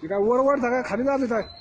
你看窝着大概看得到没得